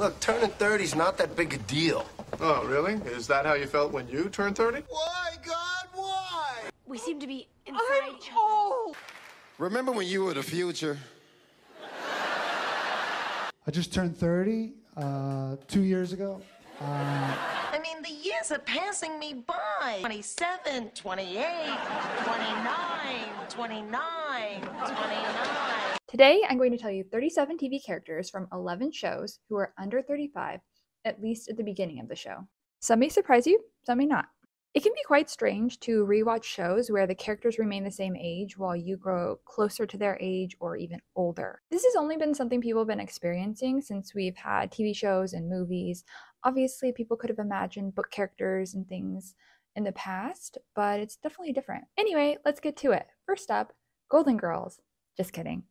Look, turning 30's not that big a deal. Oh, really? Is that how you felt when you turned 30? Why, God, why? We seem to be inside each other. Oh! Remember when you were the future? I just turned 30 uh, two years ago. Uh, I mean, the years are passing me by. 27, 28, 29, 29, 29. Today, I'm going to tell you 37 TV characters from 11 shows who are under 35, at least at the beginning of the show. Some may surprise you, some may not. It can be quite strange to rewatch shows where the characters remain the same age while you grow closer to their age or even older. This has only been something people have been experiencing since we've had TV shows and movies. Obviously, people could have imagined book characters and things in the past, but it's definitely different. Anyway, let's get to it. First up, Golden Girls. Just kidding.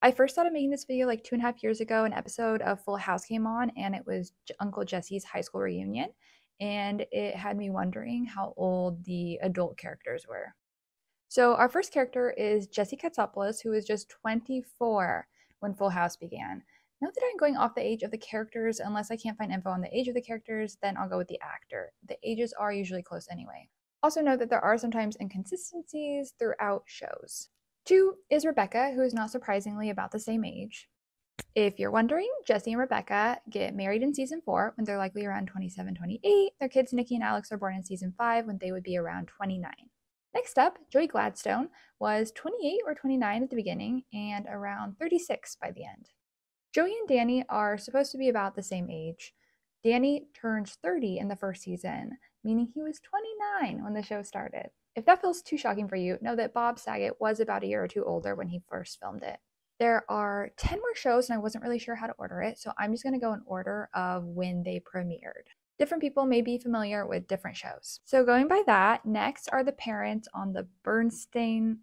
I first started making this video like two and a half years ago. An episode of Full House came on, and it was Uncle Jesse's high school reunion and it had me wondering how old the adult characters were. So, our first character is Jesse Katsopolis, who was just 24 when Full House began. Note that I'm going off the age of the characters unless I can't find info on the age of the characters, then I'll go with the actor. The ages are usually close anyway. Also, note that there are sometimes inconsistencies throughout shows. Two is Rebecca, who is not surprisingly about the same age. If you're wondering, Jesse and Rebecca get married in season four when they're likely around 27, 28. Their kids, Nikki and Alex, are born in season five when they would be around 29. Next up, Joey Gladstone was 28 or 29 at the beginning and around 36 by the end. Joey and Danny are supposed to be about the same age. Danny turns 30 in the first season, meaning he was 29 when the show started. If that feels too shocking for you, know that Bob Saget was about a year or two older when he first filmed it. There are 10 more shows, and I wasn't really sure how to order it, so I'm just to go in order of when they premiered. Different people may be familiar with different shows. So, going by that, next are the parents on the Bernstein,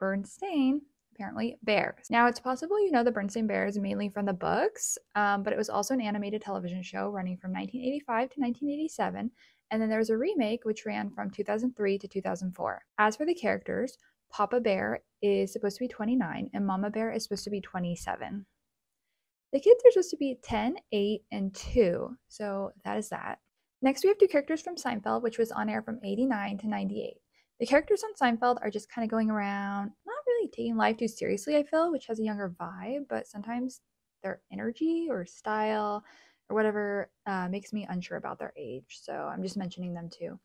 Berenstain, apparently, Bears. Now, it's possible you know the Berenstain Bears mainly from the books, um, but it was also an animated television show running from 1985 to 1987, and then there was a remake which ran from 2003 to 2004. As for the characters, Papa Bear is supposed to be 29 and Mama Bear is supposed to be 27. The kids are supposed to be 10, 8, and 2, so that is that. Next, we have two characters from Seinfeld, which was on air from 89 to 98. The characters on Seinfeld are just kind of going around, not really taking life too seriously, I feel, which has a younger vibe, but sometimes their energy or style or whatever uh, makes me unsure about their age, so I'm just mentioning them too.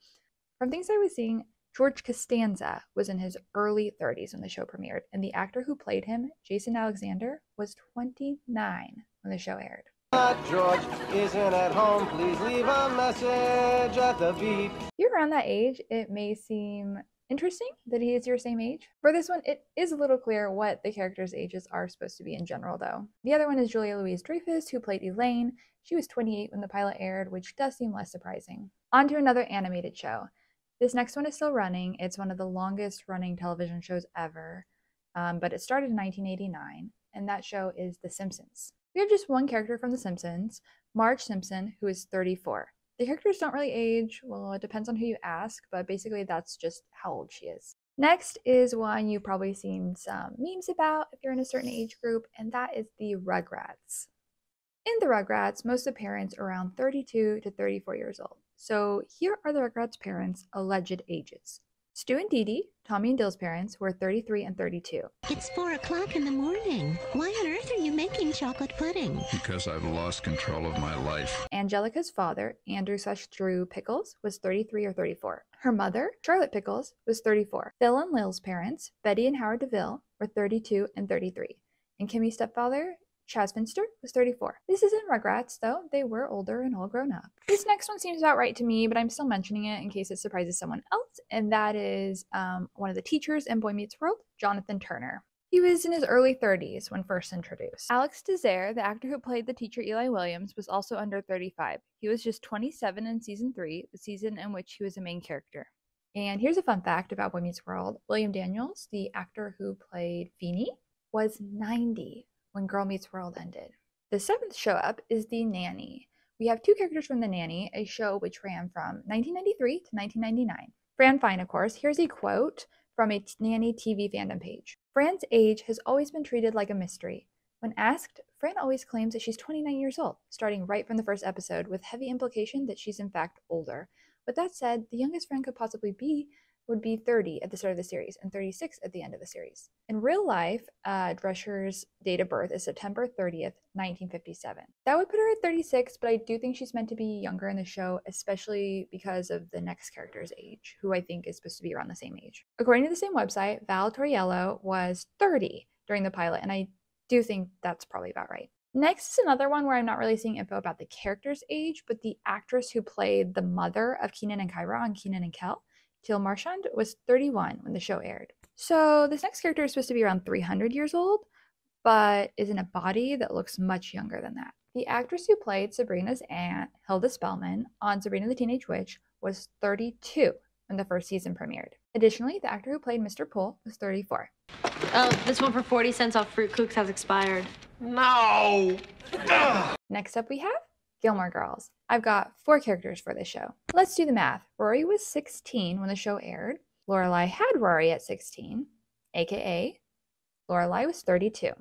From things I was seeing, George Costanza was in his early 30s when the show premiered, and the actor who played him, Jason Alexander, was 29 when the show aired. George isn't at home. Please leave a message at the beep. You're around that age, it may seem interesting that he is your same age. For this one, it is a little clear what the characters' ages are supposed to be in general, though. The other one is Julia Louis-Dreyfus, who played Elaine. She was 28 when the pilot aired, which does seem less surprising. On to another animated show. This next one is still running. It's one of the longest running television shows ever, um, but it started in 1989, and that show is The Simpsons. We have just one character from The Simpsons, Marge Simpson, who is 34. The characters don't really age, well, it depends on who you ask, but basically that's just how old she is. Next is one you've probably seen some memes about if you're in a certain age group, and that is the Rugrats. In the Rugrats, most of the parents are around 32 to 34 years old. So here are the Rugrats' parents' alleged ages. Stu and Didi, Tommy and Dill's parents, were 33 and 32. It's four o'clock in the morning. Why on earth are you making chocolate pudding? Because I've lost control of my life. Angelica's father, Andrew slash Drew Pickles, was 33 or 34. Her mother, Charlotte Pickles, was 34. Phil and Lil's parents, Betty and Howard DeVille, were 32 and 33. And Kimmy's stepfather, Chaz Finster was 34. This isn't Rugrats, though. They were older and all grown up. This next one seems about right to me, but I'm still mentioning it in case it surprises someone else, and that is um, one of the teachers in Boy Meets World, Jonathan Turner. He was in his early 30s when first introduced. Alex Désert, the actor who played the teacher Eli Williams, was also under 35. He was just 27 in season 3, the season in which he was a main character. And here's a fun fact about Boy Meets World William Daniels, the actor who played Feeny, was 90 when Girl Meets World ended. The seventh show up is The Nanny. We have two characters from The Nanny, a show which ran from 1993 to 1999. Fran Fine, of course. Here's a quote from a Nanny TV fandom page. Fran's age has always been treated like a mystery. When asked, Fran always claims that she's 29 years old, starting right from the first episode, with heavy implication that she's in fact older. With that said, the youngest Fran could possibly be would be 30 at the start of the series and 36 at the end of the series. In real life, uh, Drescher's date of birth is September 30th, 1957. That would put her at 36, but I do think she's meant to be younger in the show, especially because of the next character's age, who I think is supposed to be around the same age. According to the same website, Val Toriello was 30 during the pilot, and I do think that's probably about right. Next is another one where I'm not really seeing info about the character's age, but the actress who played the mother of Kenan and Kyra on Kenan and Kel, Teal Marchande, was 31 when the show aired. So this next character is supposed to be around 300 years old, but is in a body that looks much younger than that. The actress who played Sabrina's aunt, Hilda Spellman, on Sabrina the Teenage Witch was 32 when the first season premiered. Additionally, the actor who played Mr. Pool was 34. Oh, this one for 40 cents off Fruit Cooks has expired. No! Next up, we have Gilmore Girls. I've got four characters for this show. Let's do the math. Rory was 16 when the show aired. Lorelai had Rory at 16, aka Lorelai was 32.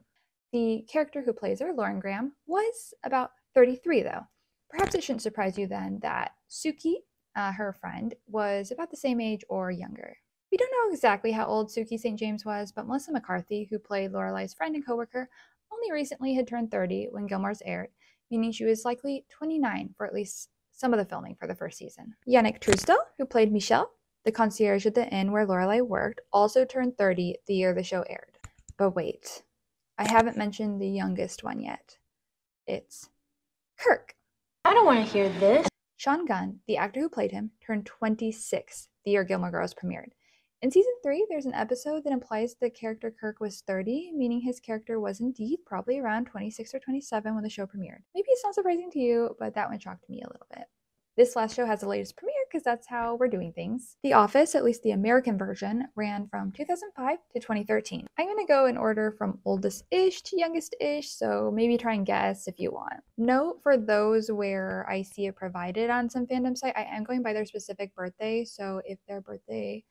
The character who plays her, Lauren Graham, was about 33 though. Perhaps it shouldn't surprise you then that Sookie, uh, her friend, was about the same age or younger. We don't know exactly how old Sookie St. James was, but Melissa McCarthy, who played Lorelai's friend and coworker, only recently had turned 30 when Gilmore's aired, meaning she was likely 29 for at least some of the filming for the first season. Yanic Truesdale, who played Michelle, the concierge at the inn where Lorelai worked, also turned 30 the year the show aired. But wait, I haven't mentioned the youngest one yet. It's Kirk. I don't want to hear this. Sean Gunn, the actor who played him, turned 26 the year Gilmore Girls premiered. In season 3, there's an episode that implies the character Kirk was 30, meaning his character was indeed probably around 26 or 27 when the show premiered. Maybe it's not surprising to you, but that one shocked me a little bit. This last show has the latest premiere because that's how we're doing things. The Office, at least the American version, ran from 2005 to 2013. I'm going to go in order from oldest ish to youngest ish, so maybe try and guess if you want. Note for those where I see it provided on some fandom site, I am going by their specific birthday, so if their birthday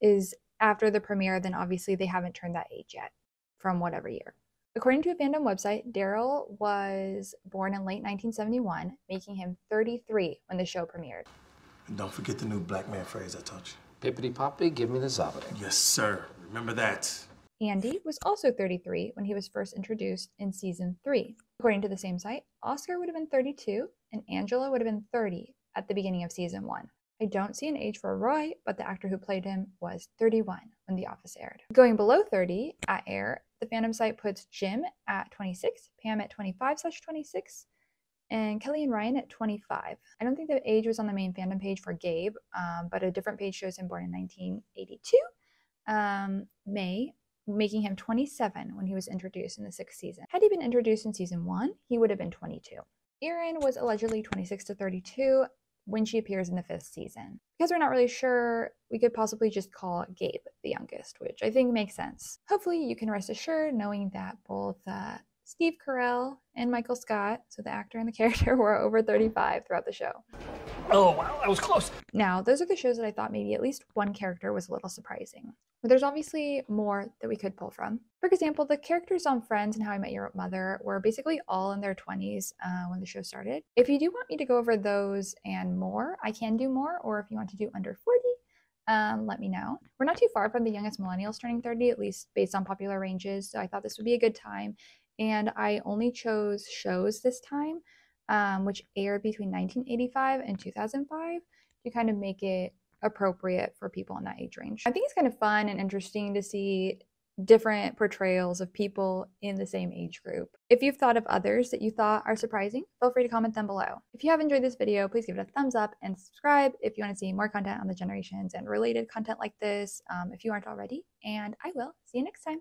is after the premiere, then obviously they haven't turned that age yet from whatever year. According to a fandom website, Darryl was born in late 1971, making him 33 when the show premiered. And don't forget the new black man phrase I taught you. Pippity poppy, give me the zobbity. Yes, sir. Remember that. Andy was also 33 when he was first introduced in season 3. According to the same site, Oscar would have been 32 and Angela would have been 30 at the beginning of season 1. I don't see an age for Roy, but the actor who played him was 31 when The Office aired. Going below 30 at air, the fandom site puts Jim at 26, Pam at 25 slash 26, and Kelly and Ryan at 25. I don't think the age was on the main fandom page for Gabe, um, but a different page shows him born in 1982. Um, May, making him 27 when he was introduced in the sixth season. Had he been introduced in season one, he would have been 22. Erin was allegedly 26 to 32 when she appears in the fifth season. Because we're not really sure, we could possibly just call Gabe the youngest, which I think makes sense. Hopefully, you can rest assured knowing that both uh, Steve Carell and Michael Scott, so the actor and the character, were over 35 throughout the show. Oh, wow, that was close. Now, those are the shows that I thought maybe at least one character was a little surprising. But there's obviously more that we could pull from. For example, the characters on Friends and How I Met Your Mother were basically all in their 20s uh, when the show started. If you do want me to go over those and more, I can do more, or if you want to do under 40, um, let me know. We're not too far from the youngest millennials turning 30, at least based on popular ranges, so I thought this would be a good time. And I only chose shows this time um, which aired between 1985 and 2005 to kind of make it appropriate for people in that age range. I think it's kind of fun and interesting to see different portrayals of people in the same age group. If you've thought of others that you thought are surprising, feel free to comment them below. If you have enjoyed this video, please give it a thumbs up and subscribe if you want to see more content on the generations and related content like this, um, if you aren't already. And I will see you next time.